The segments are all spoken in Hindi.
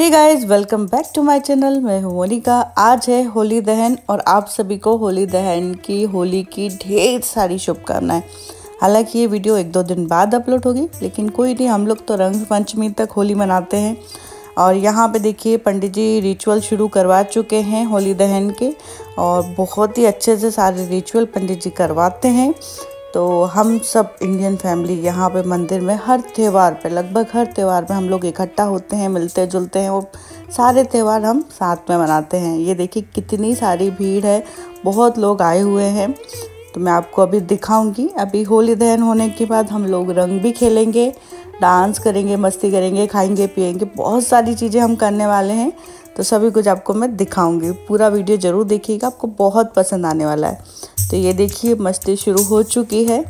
Hey guys welcome back to my channel मैं हूँ मोनिका आज है होली दहन और आप सभी को होली दहन की, होली की ढेर सारी शुभकामनाएँ। हालाँकि ये वीडियो एक दो दिन बाद अपलोड होगी, लेकिन कोई नहीं, हम लोग तो रंग पंचमी तक होली मनाते हैं। और यहाँ पे देखिए, पंडित जी रिचुअल शुरू करवा चुके हैं होली दहन के और बहुत ही अच्छे से सारे रिचुअल पंडित जी करवाते हैं। तो हम सब इंडियन फैमिली यहाँ पे मंदिर में हर त्यौहार पे, लगभग हर त्यौहार पे हम लोग इकट्ठा होते हैं, मिलते जुलते हैं और सारे त्यौहार हम साथ में मनाते हैं। ये देखिए कितनी सारी भीड़ है, बहुत लोग आए हुए हैं। तो मैं आपको अभी दिखाऊँगी। अभी होली दहन होने के बाद हम लोग रंग भी खेलेंगे, डांस करेंगे, मस्ती करेंगे, खाएँगे, पिएँगे, बहुत सारी चीज़ें हम करने वाले हैं। तो सभी कुछ आपको मैं दिखाऊँगी। पूरा वीडियो ज़रूर देखिएगा, आपको बहुत पसंद आने वाला है। तो ये देखिए मस्ती शुरू हो चुकी है।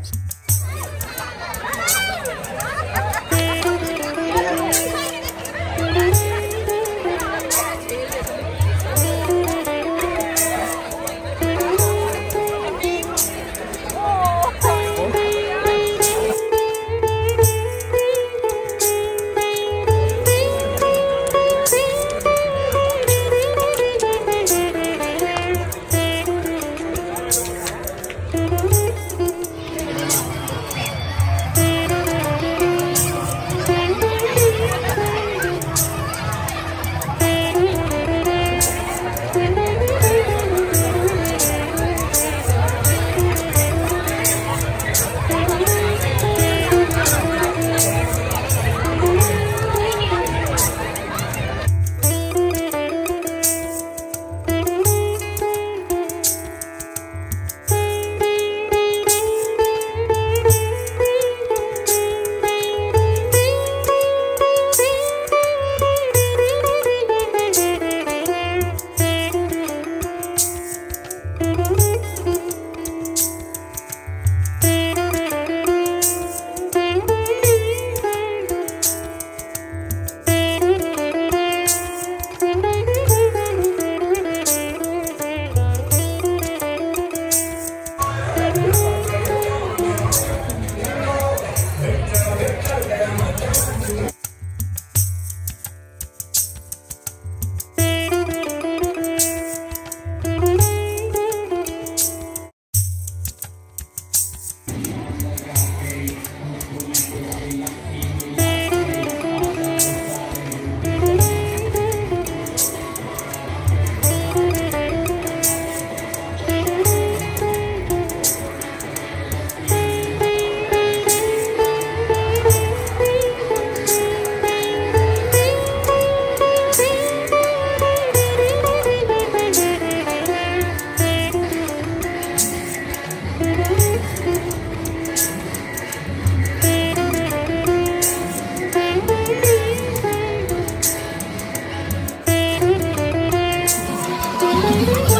Thank you.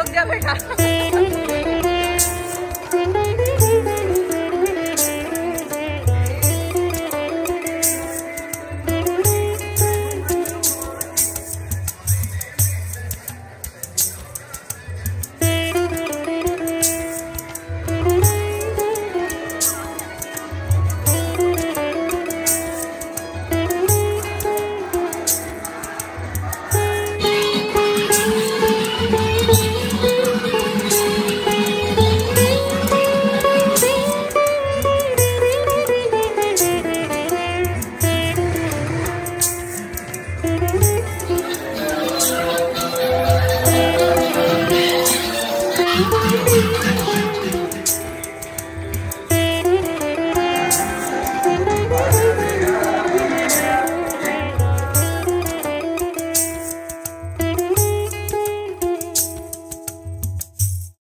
扔掉为啥？